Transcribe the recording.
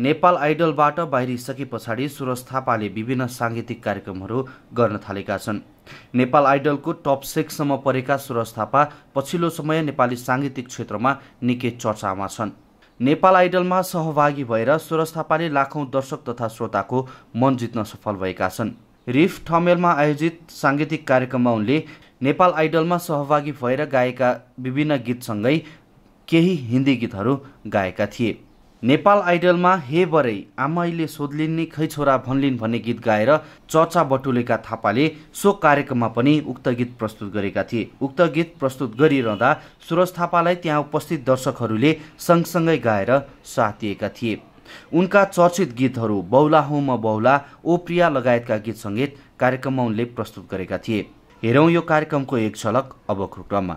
नेपाल आइडलबाट बाहिरिसके पछाडि सुरज थापाले विभिन्न साङ्गीतिक कार्यक्रमहरू गर्न थालेका छन्। नेपाल आइडलको टप सिक्ससम्म परेका सुरज थापा पछिल्लो समय नेपाली साङ्गीतिक क्षेत्रमा निकै चर्चामा छन्। नेपाल आइडलमा सहभागी भएर सुरज थापाले लाखौँ दर्शक तथा श्रोताको मन जित्न सफल भएका छन्। रिफ ठमेलमा आयोजित साङ्गीतिक कार्यक्रममा उनले नेपाल आइडलमा सहभागी भएर गाएका विभिन्न गीतसँगै केही हिन्दी गीतहरू गाएका थिए। नेपाल आइडलमा हे बरै सोध्लिन् नि खै छोरा भन्लिन् भन्ने गीत गाएर चर्चा बटुलेका थापाले सो कार्यक्रममा पनि उक्त गीत प्रस्तुत गरेका थिए। उक्त गीत प्रस्तुत गरिरहँदा सुरज थापालाई त्यहाँ उपस्थित दर्शकहरूले सँगसँगै गाएर साथ दिएका थिए। उनका चर्चित गीतहरू बौला हौ म बौला ओ प्रिया लगायतका गीत सङ्गीत कार्यक्रममा उनले प्रस्तुत गरेका थिए। हेरौँ यो कार्यक्रमको एक झलक अबको क्रममा?